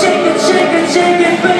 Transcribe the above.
shake it, shake it, shake it.